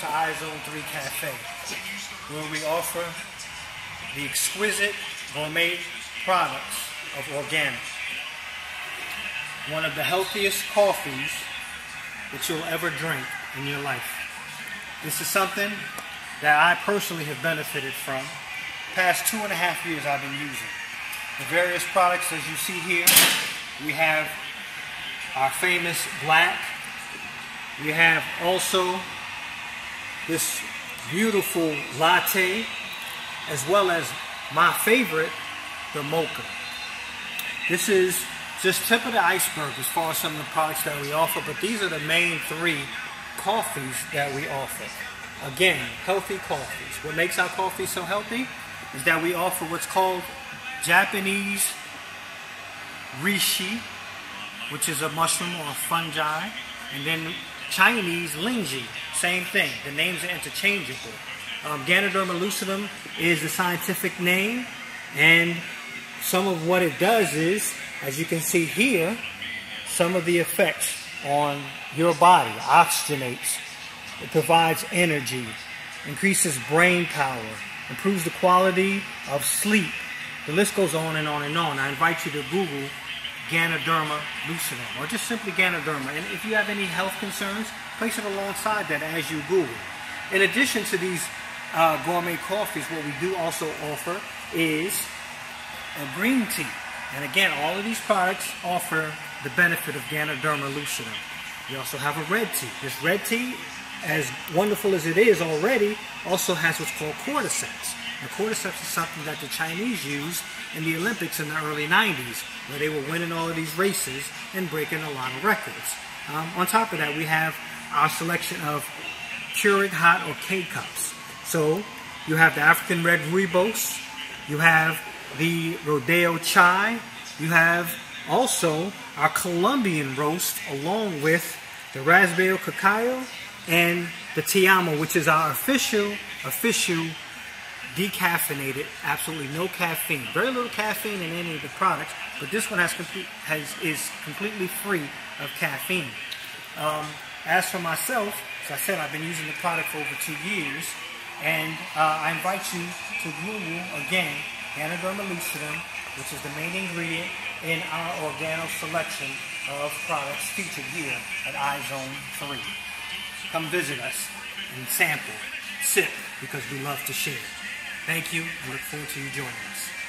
to iZone 3 Cafe, where we offer the exquisite gourmet products of organic. One of the healthiest coffees that you'll ever drink in your life. This is something that I personally have benefited from. Past two and a half years I've been using. The various products as you see here, we have our famous black. We have also this beautiful latte, as well as my favorite, the mocha. This is just tip of the iceberg as far as some of the products that we offer, but these are the main three coffees that we offer. Again, healthy coffees. What makes our coffee so healthy is that we offer what's called Japanese reishi, which is a mushroom or a fungi, and then Chinese lingzhi, same thing. The names are interchangeable. Um, Ganoderma lucidum is the scientific name, and some of what it does is, as you can see here, some of the effects on your body oxygenates, it provides energy, increases brain power, improves the quality of sleep. The list goes on and on and on. I invite you to Google Ganoderma lucidum or just simply Ganoderma. And if you have any health concerns, place it alongside that as you Google. In addition to these uh, gourmet coffees, what we do also offer is a green tea. And again, all of these products offer the benefit of Ganoderma lucidum. We also have a red tea. This red tea, as wonderful as it is already, also has what's called cordyceps. Now, cordyceps is something that the Chinese used in the Olympics in the early 90s, where they were winning all of these races and breaking a lot of records. Um, on top of that, we have our selection of Keurig hot or K cups. So you have the African red rooibos, you have the Rodeo chai, you have also our Colombian roast along with the raspberry cacao and the Te Amo, which is our official, official decaffeinated, absolutely no caffeine. Very little caffeine in any of the products, but this one has, has is completely free of caffeine. Um, as for myself, as I said, I've been using the product for over two years, and uh, I invite you to Google again Ganoderma lucidum, which is the main ingredient in our organo selection of products featured here at iZone 3. Come visit us and sample, sip, because we love to share. Thank you and look forward to you joining us.